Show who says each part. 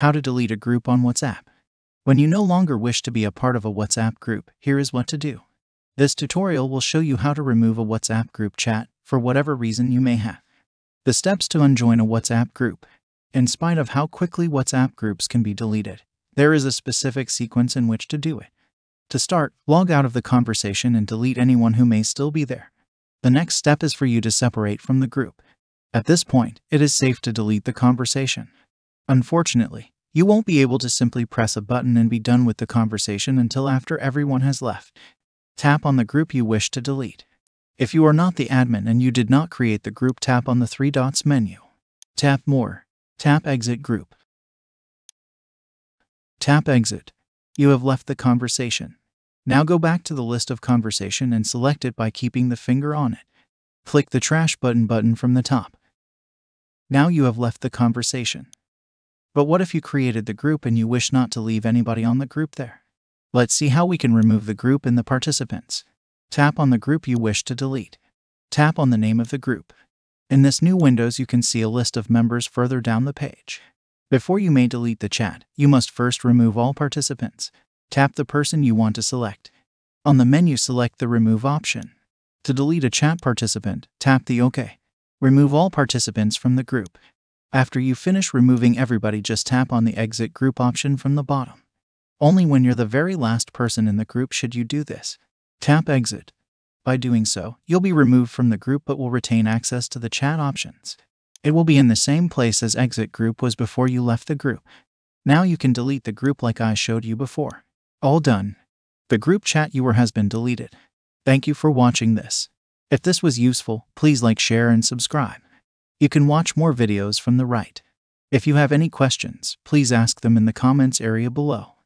Speaker 1: How to delete a group on WhatsApp. When you no longer wish to be a part of a WhatsApp group, here is what to do. This tutorial will show you how to remove a WhatsApp group chat for whatever reason you may have. The steps to unjoin a WhatsApp group. In spite of how quickly WhatsApp groups can be deleted, there is a specific sequence in which to do it. To start, log out of the conversation and delete anyone who may still be there. The next step is for you to separate from the group. At this point, it is safe to delete the conversation. Unfortunately, you won't be able to simply press a button and be done with the conversation until after everyone has left. Tap on the group you wish to delete. If you are not the admin and you did not create the group, tap on the three dots menu. Tap More. Tap Exit Group. Tap Exit. You have left the conversation. Now go back to the list of conversation and select it by keeping the finger on it. Click the trash button button from the top. Now you have left the conversation. But what if you created the group and you wish not to leave anybody on the group there? Let's see how we can remove the group and the participants. Tap on the group you wish to delete. Tap on the name of the group. In this new Windows, you can see a list of members further down the page. Before you may delete the chat, you must first remove all participants. Tap the person you want to select. On the menu, select the Remove option. To delete a chat participant, tap the OK. Remove all participants from the group. After you finish removing everybody, just tap on the Exit Group option from the bottom. Only when you're the very last person in the group should you do this. Tap Exit. By doing so, you'll be removed from the group but will retain access to the chat options. It will be in the same place as Exit Group was before you left the group. Now you can delete the group like I showed you before. All done. The group chat you were has been deleted. Thank you for watching this. If this was useful, please like, share, and subscribe. You can watch more videos from the right. If you have any questions, please ask them in the comments area below.